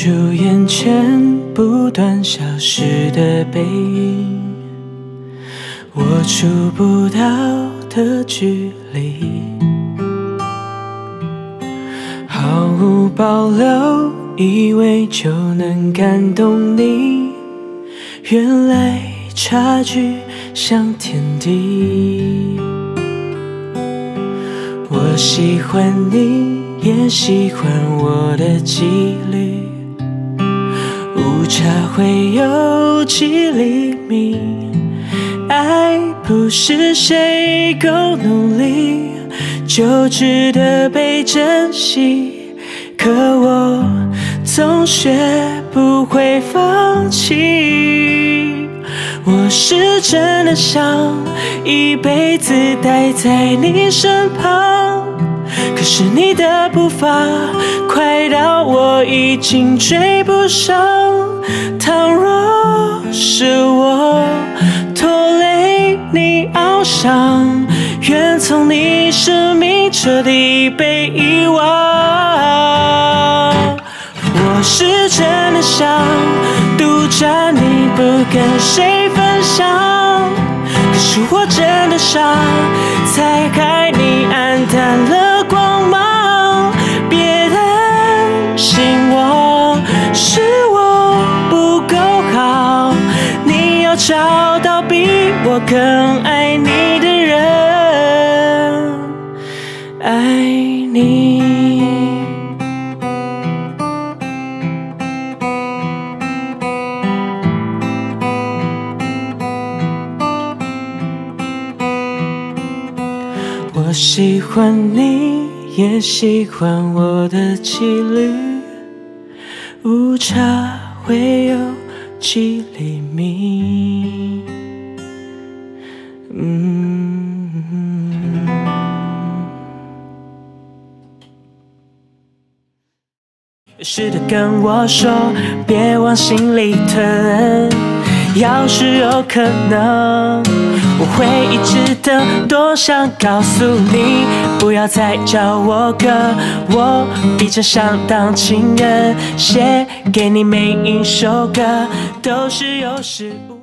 出眼前不断消失的背影，我触不到的距离，毫无保留，以为就能感动你，原来差距像天地。我喜欢你，也喜欢我的纪律。误差会有几厘米，爱不是谁够努力就值得被珍惜，可我总学不会放弃。我是真的想一辈子待在你身旁，可是你的步伐快到我已经追不上。倘若是我拖累你翱翔，愿从你生命彻底被遗忘。我是真的想独占你，不跟谁分享。可是我真的傻，才害你黯淡了找到比我更爱你的人，爱你。我喜欢你，也喜欢我的纪律，误差会有几厘米。嗯。有事的跟我说，别往心里吞。要是有可能，会一直等。多想告诉你，不要再叫我哥，我比较想当情人，写给你每一首歌都是有始无。